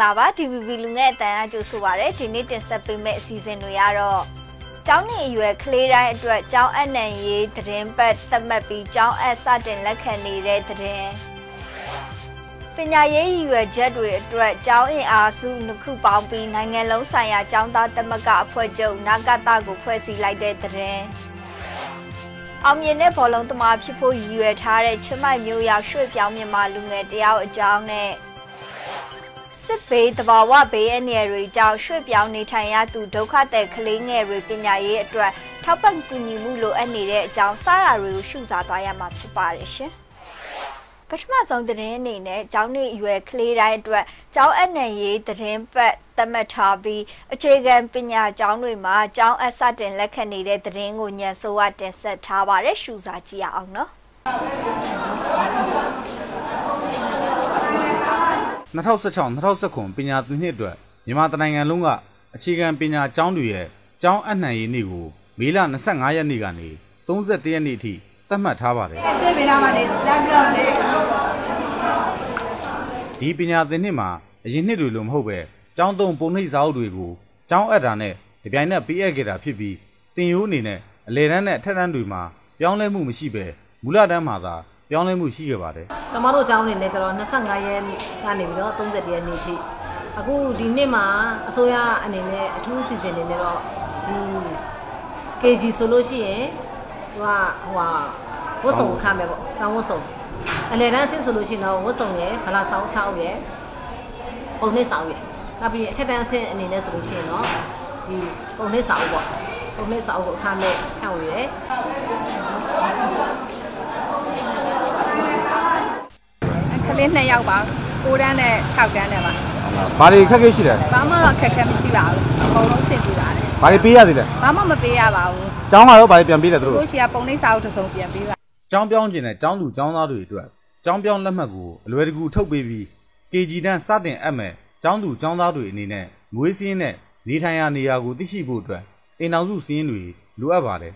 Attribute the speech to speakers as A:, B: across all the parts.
A: မင်္ဂလာပါ DVB လူငယ်အတန်အကျိုးဆိုပါရယ်ဒီနေ့တင်ဆက်ပေးမယ့်အစီအစဉ်တွေကတော့ကျောင်းနေအရွယ်ကလေးတိုင်းအတွက်ကျောင်းအနှံရေးသတင်းပတ်သတ်မှတ်ပြီးကျောင်းအစတင်လက်ခံနေတဲ့သတင်းပညာရေးရည်ရွယ်ချက်တွေအတွက်ကျောင်းအင်အားစုနှစ်ခုပေါင်းပြီးနိုင်ငံလုံးဆိုင်ရာကျောင်းသားသမဂ္ဂအဖွဲ့ချုပ်နာဂတကိုဖွဲ့စည်းလိုက်တဲ့သတင်းအောင်မြင်တဲ့ဘောလုံးသမားဖြစ်ဖို့ရည်ရွယ်ထားတဲ့ချစ်မိုက်မျိုးရောက်ရွှေ့ပြောင်းမြန်မာလူငယ်တယောက်အကြောင်းနဲ့ စစ်ဘေးတဘာဝဘေးအန္တရာယ်တွေကြောင့်ရွှေ့ပြောင်းနေထိုင်ရသူဒုက္ခသည်ကလေးငယ်တွေပညာရေးအတွက်ထောက်ပံ့ကူညီမှုလိုအပ်နေတဲ့အကြောင်းစတာတွေကိုရှုစားသွားရမှာဖြစ်ပါတယ်ရှင်။ပထမဆုံးသတင်းအနေနဲ့ကျောင်းနေအရွယ်ကလေးတိုင်းအတွက်ကျောင်းအနှံရေးသတင်းပတ်သတ်မှတ်ထားပြီးအခြေခံပညာကျောင်းတွေမှာကျောင်းအစတင်လက်ခံနေတဲ့သတင်းကိုညံဆိုးဝတင်ဆက်ထားပါတယ်ရှုစားကြည့်ရအောင်နော်
B: 2016 2019ပညာသင်နှစ်အတွက်မြန်မာတနိုင်ငံလုံးကအခြေခံပညာကျောင်းတွေရဲ့ကျောင်းအနှံရေးနေ့ကိုမေလ25ရက်နေ့ကနေ31ရက်နေ့အထိသတ်မှတ်ထားပါတယ်
C: ဆေးပေးထားပါတယ်တက်ပြီးတော့လေ
B: ဒီပညာသင်နှစ်မှာအရင်နှစ်တွေလိုမဟုတ်ပဲကျောင်းသုံးပုံနှိပ်စာအုပ်တွေကိုကျောင်းအပ်တာနဲ့တပြိုင်နက်ပေးအပ်ခဲ့တာဖြစ်ပြီးတင်ရိုးအနေနဲ့အလေတန်းနဲ့အထက်တန်းတွေမှာပြောင်းလဲမှုမရှိပဲမူလတန်းမှာသာ ပြောင်းလဲမှုရှိခဲ့ပါတယ်
D: ကျမတို့အကြောင်းအနေနဲ့ကျတော့25ရက်ကနေပြီးတော့30ရက်နေ့ထိအခုဒီနှစ်မှာအစိုးရအနေနဲ့အထူးစီစဉ်နေနေတော့ဒီ KG ဆိုလို့ရှိရင်ဟိုကဟိုဟာဝတ်စုံခါမယ်ပေါ့ကျောင်းဝတ်စုံအလယ်တန်းဆင်းဆိုလို့ရှိရင်တော့ဝတ်စုံရယ်ဗလာဆောင်6ရယ်ပုံနှိပ်ဆောင်ရယ်နောက်ပြီးအထက်တန်းဆင်းအနေနဲ့ဆိုလို့ရှိရင်တော့ဒီပုံနှိပ်ဆောင်ပေါ့ပုံနှိပ်ဆောင်ကိုအခါမဲ့ဖြန့်ဝေရယ်
C: ကလေးနှစ်ယောက်ပါ6တန်းနဲ့6တန်းနဲ့ပါ။
B: ဘာတွေခက်ခဲရှိလဲ
C: ဘာမှတော့အခက်အခဲမရှိပါဘူးအကုန်လုံးအဆင်ပြေပါတယ်။
B: ဘာတွေပေးရသေးလဲ
C: ဘာမှမပေးရပါဘူး။
B: ကျောင်းကတော့ဘာတွေပြန်ပေးတယ်သူတို့
C: ကိုရှိကပုံနှိပ်စာအုပ်တစ်စုံပြန်ပေးပါ။
B: ကျောင်းပြောင်းကျင်တဲ့ကျောင်းသူကျောင်းသားတွေအတွက်ကျောင်းပြောင်းလက်မှတ်ကိုအလွယ်တကူထုတ်ပေးပြီး KG တန်းစတင်အပ်မဲ့ကျောင်းသူကျောင်းသားတွေအနေနဲ့ငွေစည်းနဲ့နေထိုင်ရာနေရာကိုသိရှိဖို့အတွက်အိမ်အောင်စုစည်းရင်းတွေလိုအပ်ပါတယ်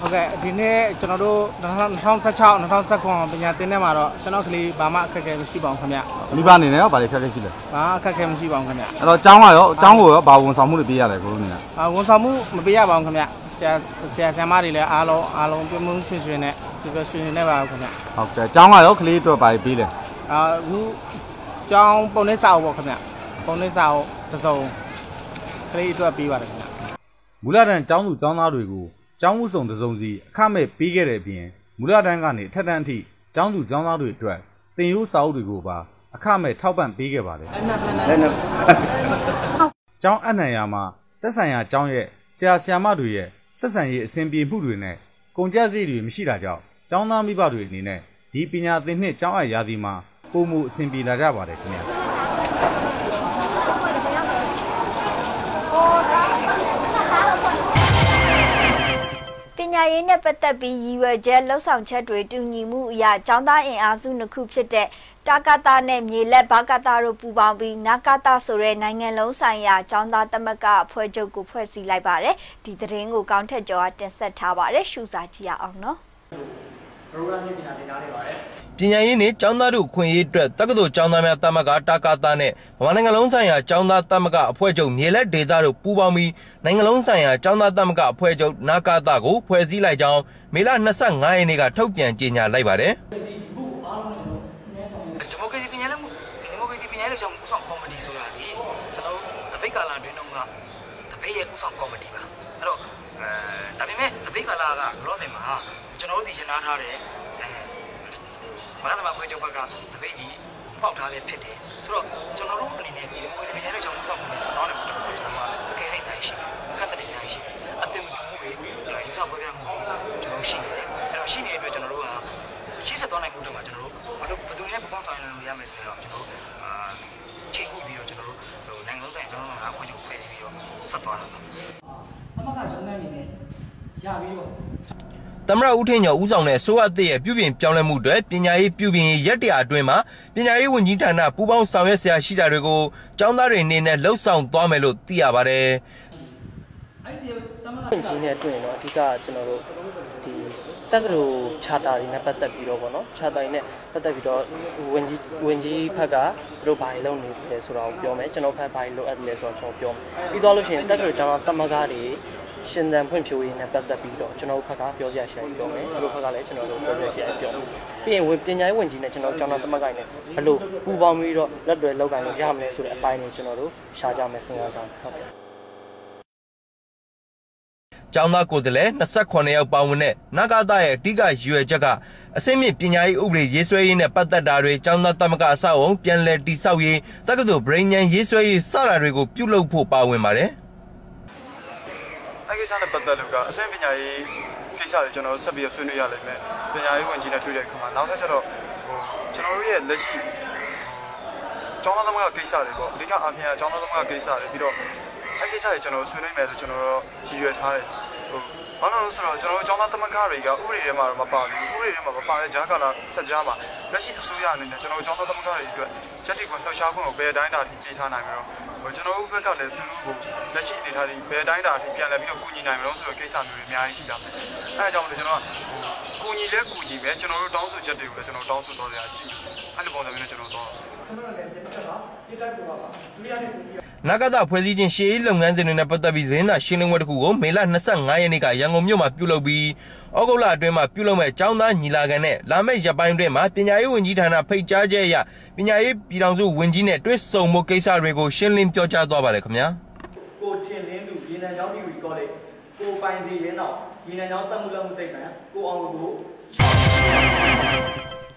E: ဟုတ်ကဲ့ဒီနေ့ကျွန်တော်တို့2016 2019ပညာသင်တဲ့မှာတော့ကျွန်တော်ကလေးဘာမှအခက်အခဲမရှိပါဘူးခင်ဗျ။
B: မိဘအနေနဲ့ရောဘာတွေခက်ခဲရှိလဲ
E: ဘာအခက်အခဲမရှိပါဘူးခင်ဗျ။
B: အဲ့တော့ကျောင်းကရောကျောင်းကိုရောဘာဝန်ဆောင်မှုတွေပေးရတယ်ကိုလိုနေတာ
E: အာဝန်ဆောင်မှုမပေးရပါဘူးခင်ဗျဆရာဆရာဆရာမတွေလည်းအားလုံးအားလုံးပြုံးမှုရွှင်ရွှင်နဲ့ဒီလိုရွှင်ရွှင်နဲ့ပါခင်ဗျ။
B: ဟုတ်ကဲ့ကျောင်းကရောကလေးအတွက်ဘာတွေပေးလဲ
E: အာအခုကျောင်းပုံနေစာအုပ်ပေါ့ခင်ဗျပုံနေစာအုပ်တစ်စုံကလေးအတွက်ပေးပါတယ်ခင်ဗျ။
B: မူလတန်းကျောင်းသူကျောင်းသားတွေကို ကျောင်းမှုဆောင်တစ်စုံစီအခမဲ့ပေးခဲ့တဲ့အပြင်မူလတန်းကနေအထက်တန်းအထိကျောင်းသူကျောင်းသားတွေအတွက်တင်ရိုးစာအုပ်တွေကိုပါအခမဲ့ထောက်ပံ့ပေးခဲ့ပါတယ်ကျောင်းအနှံရာမှာသက်ဆိုင်ရာကျောင်းရဲ့ဆရာဆရာမတွေရဲ့ဆက်ဆံရေးအစဉ်ပြေမှုတွေနဲ့ကုန်ကျစရိတ်တွေမရှိတာကြောင့်ကျောင်းသားမိဘတွေအနေနဲ့ဒီပညာသင်နှစ်ကျောင်းအပ်ရာသီမှာပုံမှုအစဉ်ပြေလာကြပါတယ်ခင်ဗျာ
A: ညာရေးနဲ့ပတ်သက်ပြီးရည်ရွယ်ချက်လှုပ်ဆောင်ချက်တွေတူညီမှုအရာကျောင်းသားအင်အားစုနှစ်ခုဖြစ်တဲ့တာကတာနဲ့မြေလက်ဘာကတာတို့ပူးပေါင်းပြီးနာကတာဆိုတဲ့နိုင်ငံလုံးဆိုင်ရာကျောင်းသားသမဂ္ဂအဖွဲ့ချုပ်ကိုဖွဲ့စည်းလိုက်ပါတယ်ဒီသတင်းကိုကောင်းထက်ကျော်ကတင်ဆက်ထားပါတယ်ရှုစားကြည့်ရအောင်နော်
F: ပညာရေးနဲ့ကျောင်းသားတို့ခွင့်ရေးအတွက်တက္ကသိုလ်ကျောင်းသားများတမကတာကာတာနဲ့ဗမာနိုင်ငံလုံးဆိုင်ရာကျောင်းသားတမကအဖွဲ့ချုပ်မြေလက်ဒေသတို့ပူးပေါင်းပြီးနိုင်ငံလုံးဆိုင်ရာကျောင်းသားတမကအဖွဲ့ချုပ်နာကာတာကိုဖွဲ့စည်းလိုက်ကြောင်းမေလ25ရက်နေ့ကထုတ်ပြန်ကြေညာလိုက်ပါတယ်
G: ဒီမိုကရေစီပညာရေးမှုဒီမိုကရေစီပညာရေးလို့ကြောင့်ဥဆောင်ကော်မတီဆိုတာလေကျွန်တော်တို့တပိတ်ကာလာအတွင်းတုန်းကတပိတ်ရဲ့ဥဆောင်ကော်မတီပါအဲ့တော့အဲဒါပေမဲ့တပိတ်ကာလာကလောဆယ်မှာ ကျွန်တော်တို့တည်ချင်ထားတဲ့အဲဘာသာမဖွဲ့ချုပ်ဘက်ကတပိတ်ကြီးပေါက်ထားတဲ့ဖြစ်တယ်ဆိုတော့ကျွန်တော်တို့အနေနဲ့ဒီမိုကရေစီပညာရေးလို့ကြောင့်ဥဆောင်ကော်မတီစတောင်းတယ်ကျွန်တော်တို့ကျွန်တော်ကအကယ်၍နိုင်ရှိတယ်ကတ်တည်းနိုင်ရှိတယ်အတင်မှုမှုပဲယူဆောင်ဖွဲ့ပြမှုကျွန်တော်ရှိနေတယ်အဲ့တော့ရှိနေတဲ့အတွက်ကျွန်တော်တို့ကရှေ့ဆက်သွားနိုင်မှုတွေမှာကျွန်တော်တို့ဘာလို့ဘယ်သူနဲ့ပူးပေါင်းဆောင်ရွက်လို့ရမယ်ဆိုတော့ကျွန်တော်တို့အာချိန်ညှိပြီးတော့ကျွန်တော်တို့ဟိုနိုင်ငံလုံးဆိုင်ကျွန်တော်တို့အားကိုချုပ်ဖွဲ့ပြီးတော့ဆက်သွားတာပါအမကရုံးတဲ့အနေနဲ့ရပြီးတော့
F: သမရဦးထင်းကျော်ဦးဆောင်တဲ့ဆိုအပ်တဲ့ရဲ့ပြုပြင်ပြောင်းလဲမှုတွေပညာရေးပြုပြင်ရေးရက်တရာအတွင်းမှာပညာရေးဝန်ကြီးဌာနပူးပေါင်းဆောင်ရွက်ဆရာရှိတာတွေကိုကျောင်းသားတွေအနေနဲ့လှုပ်ဆောင်သွားမယ်လို့သိရပါတယ်
G: အဲ့ဒီတမန်ကြီးနဲ့တွေ့ရင်တော့အဓိကကျွန်တော်တို့ဒီရ
H: တက္ကသိုလ်ချာတာတွေနဲ့ပတ်သက်ပြီးတော့ပေါ့နော်ချာတာတွေနဲ့ပတ်သက်ပြီးတော့ဝင်ကြီးဝင်ကြီးဖက်ကသူတို့ဘာတွေလုပ်နေတယ်ဆိုတာကိုပြောမယ်ကျွန်တော်ဖက်ဘာတွေလုပ်အပ်တယ်ဆိုတော့ကျွန်တော်ပြောမယ်ပြီးတော့လို့ရှိရင်တက္ကသိုလ်ကျောင်းသားတမကားတွေ ရှင်သန်ဖွံ့ဖြိုးရေးနဲ့ပတ်သက်ပြီးတော့ကျွန်တော်တို့ဘက်ကပြောစရာရှိတယ်ပြောမယ်သူတို့ဘက်ကလည်းကျွန်တော်တို့ပြောစရာရှိတယ်ပြောမယ်ပြီးရင်ဝင်ပညာရေးဝန်ကြီးနဲ့ကျွန်တော်ကျောင်းသားတမကိုင်းနဲ့ဘယ်လိုပူးပေါင်းပြီးတော့လက်တွဲလုပ်ကိုင်လို့ရမလဲဆိုတဲ့အပိုင်းကိုကျွန်တော်တို့ရှားကြမယ်စဉ်းစားကြမယ်ဟုတ်ကဲ့
F: ကျောင်းသားကိုယ်စားလှယ်28ယောက်ပါဝင်တဲ့နဂါသရဲ့အဓိကရည်ရွယ်ချက်ကအစိမ့်မြင့်ပညာရေးဥပဒေရေးဆွဲရေးနဲ့ပတ်သက်တာတွေကျောင်းသားသမဂ္ဂအဆောက်အုံပြန်လည်တည်ဆောက်ရေးတက္ကသိုလ်ဗြိဉ္ဉံရေးဆွဲရေးစတာတွေကိုပြုလုပ်ဖို့ပါဝင်ပါတယ်
I: အဲ့ကိစ္စနဲ့ပတ်သက်လို့ကအဆင့်ပညာရေးကိစ္စတွေကျွန်တော်ဆက်ပြီးဆွေးနွေးရလိမ့်မယ်ပညာရေးဝန်ကြီးနဲ့တွေ့တဲ့အခါမှာနောက်ထပ်ကျတော့ဟိုကျွန်တော်တို့ရဲ့လက်ရှိကျောင်းသားသမဂ္ဂကိစ္စတွေပေါ့အဓိကအပြင်ကျောင်းသားသမဂ္ဂကိစ္စတွေပြီးတော့အဲ့ကိစ္စတွေကျွန်တော်ဆွေးနွေးမယ်လို့ကျွန်တော်တို့ရည်ရွယ်ထားတယ်ဟိုဘာလို့လဲဆိုတော့ကျွန်တော်တို့ကျောင်းသားသမဂ္ဂတွေကဥပဒေထဲမှာတော့မပါဘူးဥပဒေထဲမှာမပါတဲ့ဂျာကာလာဆက်ကြားမှာလက်ရှိအစိုးရအနေနဲ့ကျွန်တော်တို့ကျောင်းသားသမဂ္ဂတွေအတွက်ချက်တိကွန်လှုပ်ရှားခွင့်ကိုဘယ်အတိုင်းတာထိပေးထားနိုင်မလို့ဟို ကျွန်တော်တို့ဘက်ကလည်းသူတို့ကိုလက်ရှိအနေထားတွေဘယ်အတိုင်းတာထိပြန်လည်ပြီးတော့ကူညီနိုင်မလို့ဆိုတော့ကိစ္စမျိုးတွေအများကြီးရှိတာအဲအကြောင်းလို့ကျွန်တော်ကကူညီလဲကူညီမယ်ကျွန်တော်တို့တောင်းဆိုချက်တွေကိုလည်းကျွန်တော်တောင်းဆိုတော့ရရှိတယ်အဲ့လိုပုံစံမျိုးနဲ့ကျွန်တော်တော့
F: န ဂါသဖွဲ့စည်းခြင်းရှေးလုပ်ငန်းစဉ်တွေနဲ့ပတ်သက်ပြီးသတင်းစာရှင်းလင်းပွဲတစ်ခုကိုမေလ25ရက်နေ့ကရန်ကုန်မြို့မှာပြုလုပ်ပြီးဩဂုတ်လအတွင်းမှာပြုလုပ်မဲ့ចောင်းသားညီလာခံနဲ့လာမယ့်ရက်ပိုင်းအတွင်းမှာပညာရေးဝန်ကြီးဌာနဖိတ်ကြားချက်အရပညာရေးပြည်ထောင်စုဝန်ကြီးနဲ့တွဲဆုံမှုကိစ္စတွေကိုရှင်းလင်းပြောကြားသွားပါတယ်ခင်ဗျာ
J: ကိုထင်လင်းသူရေနံချောင်း degree college ကိုပိုင်စီရဲနောက်ရေနံချောင်းစက်မှုလက်မှုသိပ္ပံကိုအောင်လူကို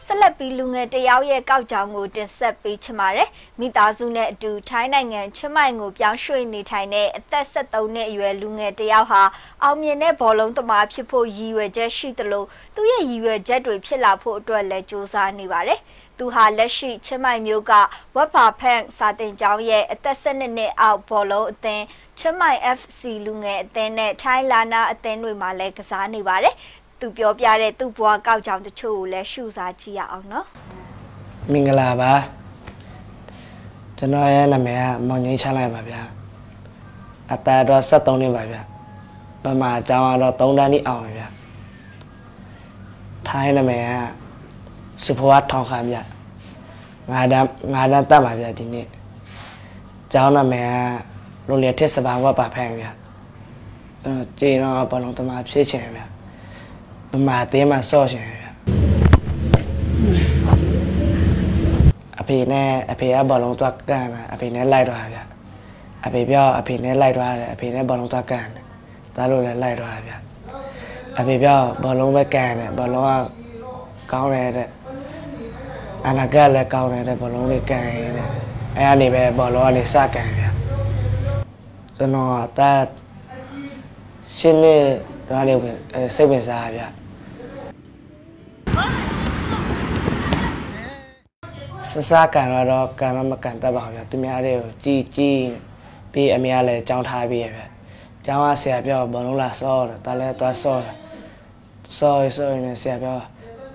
A: ဆက်လက်ပြီးလူငယ်တယောက်ရဲ့ကောက်ကြောင်ကိုတင်ဆက်ပေးချင်ပါတယ်။မိသားစုနဲ့အတူထိုင်းနိုင်ငံချင်းမိုင်ကိုပြောင်းရွှေ့နေထိုင်တဲ့အသက်73နှစ်အရွယ်လူငယ်တယောက်ဟာအောင်မြင်တဲ့ဘောလုံးသမားဖြစ်ဖို့ရည်ရွယ်ချက်ရှိသလိုသူ့ရဲ့ရည်ရွယ်ချက်တွေဖြစ်လာဖို့အတွက်လည်းကြိုးစားနေပါတယ်။သူဟာလက်ရှိချင်းမိုင်မျိုးကဝက်ဖာဖန်စာတင်ကျောင်းရဲ့အသက်12နှစ်အောက်ဘောလုံးအသင်းချင်းမိုင် FC လူငယ်အသင်းနဲ့ထိုင်းလာနာအသင်းတွေမှာလည်းကစားနေပါတယ်။ သူပြောပြတဲ့သူ့ဘွားကောက်ကြောင်တချို့ကိုလည်းရှုစားကြည့်ရအောင်နော်
K: မင်္ဂလာပါကျွန်တော်ရဲ့နာမည်ကမောင်ငိမ့်ချလိုက်ပါဗျာအသက်တော့73နှစ်ပါဗျာပမာအကြောင်းကတော့3တန်းនេះအောင်ပါဗျာထိုင်းနာမည်ကစုဖွားထောင်ခါဗျာငါးတန်းငါးတန်းတက်ပါဗျာဒီနေ့ကျောင်းနာမည်ကလိုလျက်ထစ်စပါဝတ်ပါဖန်ဗျာအဲကျေတော့ဘလုံးတမဖြည့်ချင်ဗျာ ပမာအသေးမှဆော့ချင်ဗျာအဖေနဲ့အဖေကဘောလုံးသွားကန်တာအဖေနဲ့လိုက်သွားဗျအဖေပြောအဖေနဲ့လိုက်သွားတယ်အဖေနဲ့ဘောလုံးသွားကန်တယ်ဒါလို့လည်းလိုက်သွားဗျအဖေပြောဘောလုံးပဲကန်တယ်ဘောလုံးကကောင်းတယ်တဲ့အနာကလည်းကောင်းတယ်တဲ့ဘောလုံးလေးကန်ရင်တဲ့အဲကနေပဲဘောလုံးကနေစကန်ဗျကျွန်တော်အသက်ရှင်းနေတော့လေစိတ်ဝင်စားဗျ စစကန်တော့ကန်တော့မကန်တတ်ပါဘူးဗျသူများတွေကိုကြီးကြီးပြီးအများလည်းကြောင်းထားပြီးရဗျကျောင်းကဆရာပြောဘောလုံးလာစောတယ်ဒါလည်းသွားစောတယ်စောရစောရနေဆရာပြော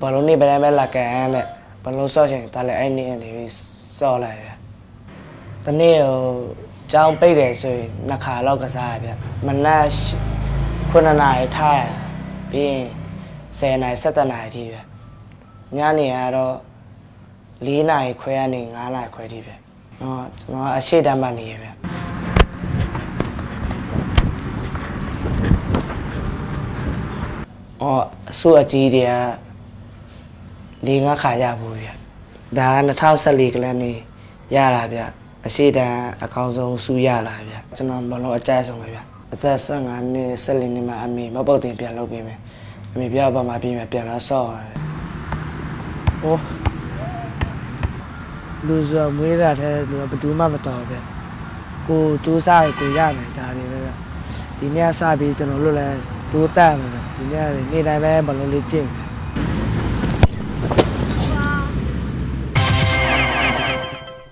K: ဘောလုံးနေပဲပဲလာကန်တဲ့ဘောလုံးစောချင်ဒါလည်းအဲ့နေနေပြီးစောလိုက်ဗျတနေ့ဟိုကျောင်းပိတ်တယ်ဆိုရင်နှစ်ခါလောက်ကစားရဗျမနက်9နာရီထားရပြီးရင်10နာရီ17နာရီထိဗျညနေကတော့ ၄နာရီခွဲကနေ9နာရီခွဲထိပဲ။တော့ကျွန်တော်အရှိတမ်းမှနေရဗျ။အော်အစိုးအကြီးတွေက၄၅ခါရဘူးဗျ။ဒါက2014ကလည်းနေရတာဗျ။အရှိတမ်းအကောင်းဆုံးစူးရလာဗျ။ကျွန်တော်ဘလုံးအကြိုက်ဆုံးပဲဗျ။အသက်15နှစ်14နှစ်မှအမေမပုတ်တင်ပြန်လုပ်ပေးမယ်။အမေပြောပါမှပြင်မယ်ပြန်လာဆော့ရတယ်။ဟို လူဆိုမွေးတာတဲ့လူဘယ်သူမှမတော်ပဲကိုစူးစားရကိုရမယ်ဒါတွေပဲဒီနေ့စပြီးကျွန်တော်တို့လည်းဒိုးတက်မယ်ဒီနေ့နေ့တိုင်းပဲဘလုံးလေးကျင့်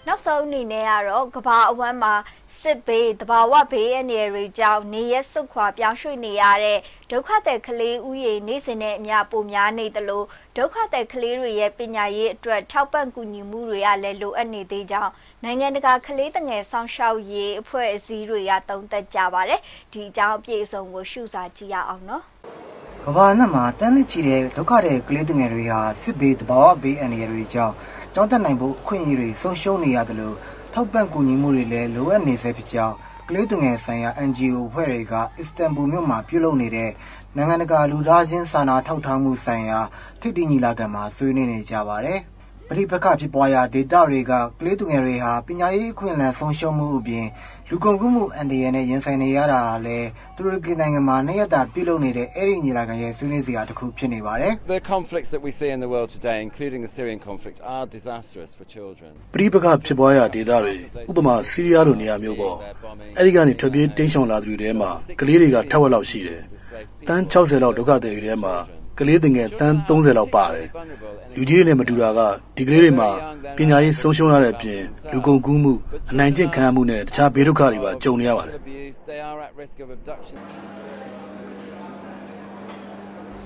A: နောက်ဆုံးအနေနဲ့ကတော့ကဘာအဝမ်းမှာ စစ်ဘေးတဘာဝဘေးအနေတွေကြောင့်နေရက်စုခွာပြောင်းရွှေ့နေရတဲ့ဒုက္ခသည်ကလေးဥယေနေစဉ်နဲ့အများပိုများနေသလိုဒုက္ခသည်ကလေးတွေရဲ့ပညာရေးအတွက်ထောက်ပံ့ကူညီမှုတွေကလည်းလိုအပ်နေသေးကြောင်းနိုင်ငံတကာကလေးတငယ်ဆောင်ရှောက်ရေးအဖွဲ့အစည်းတွေကသုံးသပ်ကြပါတယ်ဒီအကြောင်းအပြည့်အစုံကိုရှုစာကြည့်ရအောင်နော်
L: ကဘာနဲ့မှာတန်းလက်ချီတဲ့ဒုက္ခတဲ့ကလေးသူငယ်တွေဟာစစ်ဘေးတဘာဝဘေးအန္တရာယ်တွေကြောင့်ကြောင်းတက်နိုင်ဖို့အခွင့်အရေးတွေဆုံးရှုံးနေရတယ်လို့ ထောက်ပံ့ကူညီမှုတွေလည်းလိုအပ်နေစေဖြစ်ကြောင်းကလေးသူငယ်ဆိုင်ရာ NGO အဖွဲ့တွေကအစ္စတန်ဘူမြို့မှာပြုလုပ်နေတဲ့နိုင်ငံတကာလူသားချင်းစာနာထောက်ထားမှုဆိုင်ရာထိပ်တည်ညီလာခံမှာဆွေးနွေးနေကြပါတယ်။ ပဋိပက္ခဖြစ်ပွားရာဒေသတွေကကလေးသူငယ်တွေဟာပညာရေးအခွင့်အလမ်းဆုံးရှုံးမှုအပြင်လူကုန်ကူးမှုအန္တရာယ်နဲ့ရင်ဆိုင်နေရတာလည်းတူရကီနိုင်ငံမှာနေရတာပြုလုပ်နေတဲ့အဲ့ဒီညီလာခံရဲ့ဆွေးနွေးစရာတစ်ခုဖြစ်နေပါတယ်
M: The conflicts that we see in the world today including the Syrian conflict are disastrous for children
N: ပဋိပက္ခဖြစ်ပွားရာဒေသတွေဥပမာဆီးရီးယားလိုနေရာမျိုးပေါ့အဲ့ဒီကနေထွက်ပြေးတင်းရှောင်လာသူတွေထဲမှာကလေးတွေကထက်ဝက်လောက်ရှိတယ်တန်း60လောက်ဒုက္ခသည်တွေထဲမှာ ကလေးငယ်တန်း30လောက်ပါတယ်လူကြီးတွေနဲ့မတူတာကဒီကလေးတွေမှာပညာရေးဆုံးရှုံးရတဲ့အပြင်လူကုန်ကူးမှုအနိုင်ကျင့်ခံရမှုနဲ့တခြားဘေးဒုက္ခတွေပါကြုံနေရပါတယ်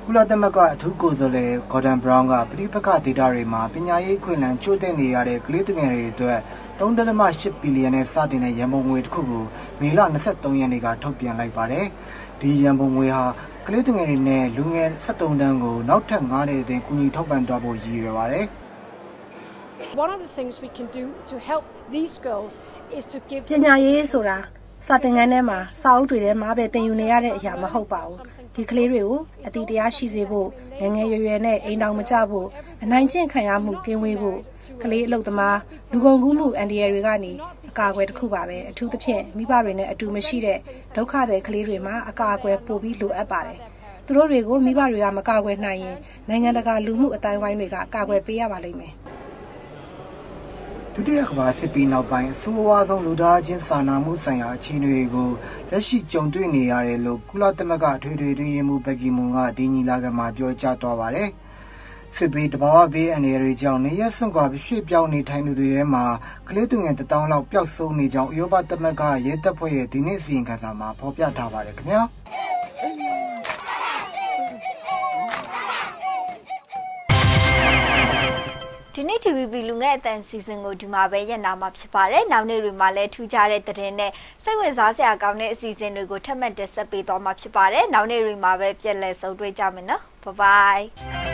L: ကုလသမဂ္ဂအထူးကိုယ်စားလှယ်ဂေါ်ဒန်ဘရောင်းကပြည်ပကဒေတာတွေမှာပညာရေးအခွင့်အလမ်းချို့တဲ့နေရတဲ့ကလေးငယ်တွေအတွက် 3.8ဘီလီယံနဲ့စတင်တဲ့ရန်ပုံငွေတစ်ခုကိုမေလ23ရက်နေ့ကထုတ်ပြန်လိုက်ပါတယ်။ဒီရန်ပုံငွေဟာကလေးငယ်တွေနဲ့လူငယ်73တန်းကိုနောက်ထပ်9နှစ်အတွင်းကူညီထောက်ပံ့သွားဖို့ရည်ရွယ်ပါတယ်။
O: One of the things we can do to help these girls is to give
P: ပညာရေးဆိုတာစာသင်ခန်းထဲမှာစာအုပ်တွေထဲမှာပဲသင်ယူနေရတဲ့အရာမဟုတ်ပါဘူးဒီကလေးတွေကိုအတိတရားရှိစေဖို့ငငယ်ရွယ်ရွယ်နဲ့အိမ်တော်မကြဖို့ အနိုင်ကျင့်ခံရမှုကင်းဝေးဖို့ကလေးအလုတ်သမားလူကုန်ကူးမှုအန်ဒီရတွေကနေအကာအကွယ်တစ်ခုပါပဲအထူးသဖြင့်မိဘတွေနဲ့အတူမရှိတဲ့ဒုက္ခတဲ့ကလေးတွေမှာအကာအကွယ်ပိုပြီးလိုအပ်ပါတယ်သူတို့တွေကိုမိဘတွေကမကာကွယ်နိုင်ရင်နိုင်ငံတကာလူမှုအတိုင်းဝိုင်းတွေကကာကွယ်ပေးရပါလိမ့်မယ်
L: ဒုတိယကမ္ဘာစစ်ပြီးနောက်ပိုင်းအဆိုးအဝါးဆုံးလူသားချင်းစာနာမှုဆိုင်ရာအခြေအနေတွေကိုလက်ရှိကြုံတွေ့နေရတယ်လို့ကုလသမဂ္ဂထွေထွေတွင်းရေးမှူးဘက်ကီမွန်ကဒီညီလာခံမှာပြောကြားသွားပါတယ်။ စစ်ဘေးတဘာဝဘေးအန္တရာယ်တွေကြောင့်နေရစွန့်ခွာရွှေ့ပြောင်းနေထိုင်သူတွေထဲမှာကလေးသူငယ်တထောင်လောက်ပျောက်ဆုံးနေကြောင်းဥရောပသမဂ္ဂရဲတပ်ဖွဲ့ရဲ့ဒီနေ့စီရင်ခံစာမှာဖော်ပြထားပါတယ်ခင်ဗျာ။
A: ဒီနေ့ TVB လူငယ်အတန်စီစဉ်ကိုဒီမှာပဲညနာမှာဖြစ်ပါတယ်။နောက်နေ့တွေမှာလည်းထူးခြားတဲ့သတင်းနဲ့စိတ်ဝင်စားစရာကောင်းတဲ့အစီအစဉ်တွေကိုထပ်မံတင်ဆက်ပေးသွားမှာဖြစ်ပါတယ်။နောက်နေ့တွေမှာပဲပြန်လည်ဆုံတွေ့ကြမယ်နော်။ Bye bye